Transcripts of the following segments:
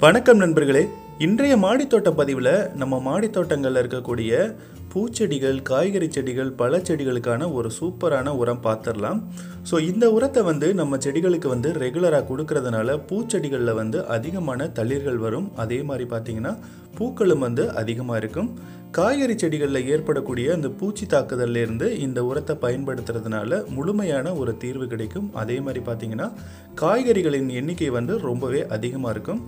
வணக்கம் நண்பர்களே. இன்றைய மாடித்தோட்டம் பதிவில் நம்ம மாடித்தோட்டங்களில் இருக்கக்கூடிய பூச்செடிகள் காய்கறி செடிகள் பல செடிகளுக்கான ஒரு சூப்பரான உரம் பார்த்துடலாம். ஸோ இந்த உரத்தை வந்து நம்ம செடிகளுக்கு வந்து ரெகுலராக கொடுக்கறதுனால பூச்செடிகளில் வந்து அதிகமான தளிர்கள் வரும். அதே மாதிரி பார்த்தீங்கன்னா பூக்களும் வந்து அதிகமாக இருக்கும். காய்கறி செடிகளில் ஏற்படக்கூடிய அந்த பூச்சி தாக்குதல்லேருந்து இந்த உரத்தை பயன்படுத்துறதுனால முழுமையான ஒரு தீர்வு கிடைக்கும். அதே மாதிரி பார்த்தீங்கன்னா காய்கறிகளின் எண்ணிக்கை வந்து ரொம்பவே அதிகமாக இருக்கும்.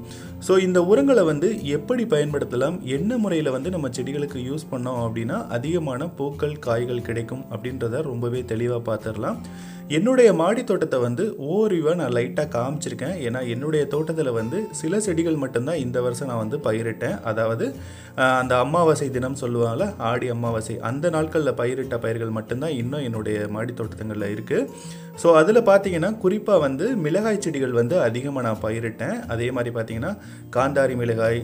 ஸோ இந்த உரங்களை வந்து எப்படி பயன்படுத்தலாம்? என்ன முறையில் வந்து நம்ம செடிகளுக்கு யூஸ் பண்ணோம் அப்படின்னா அதிகமான பூக்கள் காய்கள் கிடைக்கும் அப்படின்றத ரொம்பவே தெளிவாக பார்த்துடலாம் என்னுடைய மாடி தோட்டத்தை வந்து ஓரிவாக நான் லைட்டாக காமிச்சிருக்கேன். ஏன்னா என்னுடைய தோட்டத்தில் வந்து சில செடிகள் மட்டும்தான் இந்த வருஷம் நான் வந்து பயிரிட்டேன். அதாவது அந்த அமாவாசை தினம் சொல்லுவாங்கள்ல ஆடி அமாவாசை அந்த நாட்களில் பயிரிட்ட பயிர்கள் மட்டும்தான் இன்னும் என்னுடைய மாடி தோட்டத்துங்களில் இருக்குது ஸோ அதில் பார்த்தீங்கன்னா குறிப்பாக வந்து மிளகாய் செடிகள் வந்து அதிகமாக நான் பயிரிட்டேன். அதே மாதிரி பார்த்தீங்கன்னா காந்தாரி மிளகாய்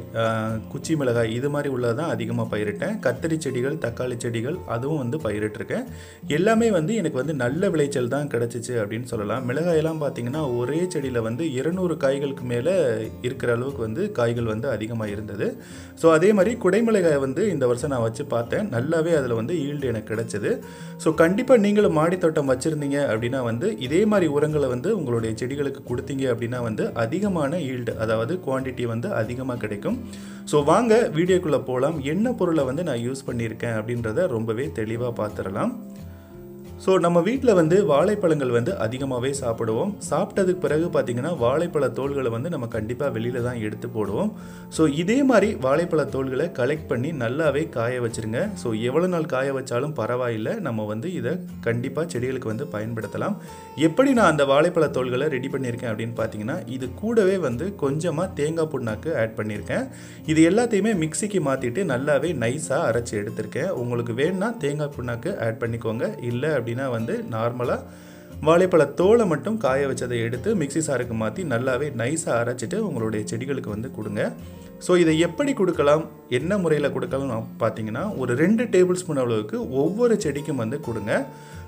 குச்சி மிளகாய் இது மாதிரி உள்ளதான் அதிகமாக பயிரிட்டேன். கத்திரி செடிகள் தக்காளி செடிகள் அதுவும் வந்து பயிரிட்டிருக்கேன். எல்லாமே வந்து எனக்கு வந்து நல்ல விளைச்சல் தான் கிடச்சிச்சு அப்படின்னு சொல்லலாம். மிளகாயெல்லாம் பார்த்தீங்கன்னா ஒரே செடியில் வந்து இருநூறு காய்களுக்கு மேலே இருக்கிற அளவுக்கு வந்து காய்கள் வந்து அதிகமாக இருந்தது. ஸோ அதே மாதிரி குடைமிளகாய் வந்து இந்த வருஷம் நான் வச்சு பார்த்தேன். நல்லாவே அதில் வந்து ஈல்டு எனக்கு கிடச்சிது. ஸோ கண்டிப்பாக நீங்களும் மாடித்தோட்டம் வச்சுருந்தீங்க அப்படின்னா வந்து இதே மாதிரி உரங்களை வந்து உங்களுடைய செடிகளுக்கு கொடுத்தீங்க அப்படின்னா வந்து அதிகமான ஈல்டு அதாவது குவாண்டிட்டி வந்து அதிகமாக கிடைக்கும். ஸோ வாங்க வீடியோக்குள்ளே போகலாம் என்ன பொருளை வந்து நான் யூஸ் பண்ணியிருக்கேன்? அப்படின்றத ரொம்பவே தெளிவாக பார்த்துடலாம் ஸோ நம்ம வீட்டில் வந்து வாழைப்பழங்கள் வந்து அதிகமாகவே சாப்பிடுவோம். சாப்பிட்டதுக்கு பிறகு பார்த்தீங்கன்னா வாழைப்பழ தோல்களை வந்து நம்ம கண்டிப்பாக வெளியில் தான் எடுத்து போடுவோம். ஸோ இதே மாதிரி வாழைப்பழ தோல்களை கலெக்ட் பண்ணி நல்லாவே காய வச்சுருங்க. ஸோ எவ்வளோ நாள் காய வச்சாலும் பரவாயில்லை. நம்ம வந்து இதை கண்டிப்பாக செடிகளுக்கு வந்து பயன்படுத்தலாம். எப்படி நான் அந்த வாழைப்பழ தோள்களை ரெடி பண்ணியிருக்கேன் அப்படின்னு பார்த்தீங்கன்னா இது கூடவே வந்து கொஞ்சமாக தேங்காய் புண்ணாக்கு ஆட் பண்ணியிருக்கேன். இது எல்லாத்தையுமே மிக்சிக்கு மாற்றிட்டு நல்லாவே நைஸாக அரைச்சி எடுத்திருக்கேன். உங்களுக்கு வேணும்னா தேங்காய் புண்ணாக்கு ஆட் பண்ணிக்கோங்க. இல்லை அப்படின்னு வந்து நார்மலாக வாழைப்பழ தோலை மட்டும் காய வச்சதை எடுத்து மிக்ஸி சாருக்கு மாற்றி நல்லாவே நைஸாக அரைச்சிட்டு உங்களுடைய செடிகளுக்கு வந்து கொடுங்க. ஸோ இதை எப்படி கொடுக்கலாம்? என்ன முறையில் கொடுக்கலாம் பார்த்தீங்கன்னா ஒரு ரெண்டு டேபிள் ஸ்பூன் அளவுக்கு ஒவ்வொரு செடிக்கும் வந்து கொடுங்க.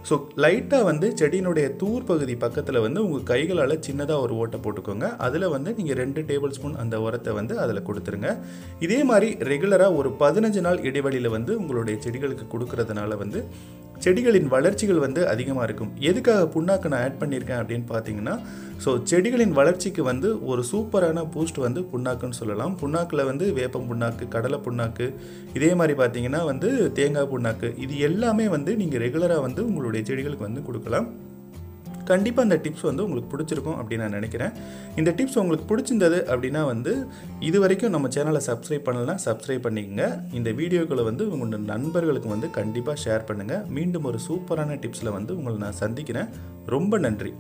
ஸோ லைட்டாக வந்து செடியினுடைய தூர் பகுதி பக்கத்தில் வந்து உங்கள் கைகளால் சின்னதாக ஒரு ஓட்டை போட்டுக்கோங்க. அதில் வந்து நீங்கள் ரெண்டு டேபிள் ஸ்பூன் அந்த உரத்தை வந்து அதில் கொடுத்துருங்க. இதே மாதிரி ரெகுலராக ஒரு பதினஞ்சு நாள் இடைவெளியில் வந்து உங்களுடைய செடிகளுக்கு கொடுக்கறதுனால வந்து செடிகளின் வளர்ச்சிகள் வந்து அதிகமாக இருக்கும். எதுக்காக புண்ணாக்கு நான் ஆட் பண்ணியிருக்கேன் அப்படின்னு பார்த்தீங்கன்னா ஸோ செடிகளின் வளர்ச்சிக்கு வந்து ஒரு சூப்பரான பூஸ்ட் வந்து புண்ணாக்குன்னு சொல்லலாம். புண்ணாக்கில் வந்து வேப்பம் புண்ணாக்கு கடலை புண்ணாக்கு இதே மாதிரி பார்த்தீங்கன்னா வந்து தேங்காய் புண்ணாக்கு இது எல்லாமே வந்து நீங்கள் ரெகுலராக வந்து உங்களுடைய செடிகளுக்கு வந்து கொடுக்கலாம். கண்டிப்பாக இந்த டிப்ஸ் வந்து உங்களுக்கு பிடிச்சிருக்கும் அப்படின்னு நான் நினைக்கிறேன். இந்த டிப்ஸ் உங்களுக்கு பிடிச்சிருந்தது அப்படின்னா வந்து இது வரைக்கும் நம்ம சேனலை சப்ஸ்கிரைப் பண்ணலன்னா சப்ஸ்கிரைப் பண்ணிக்கங்க. இந்த வீடியோக்களை வந்து உங்களோட நண்பர்களுக்கு வந்து கண்டிப்பாக ஷேர் பண்ணுங்கள் மீண்டும் ஒரு சூப்பரான டிப்ஸில் வந்து உங்களை நான் சந்திக்கிறேன். ரொம்ப நன்றி.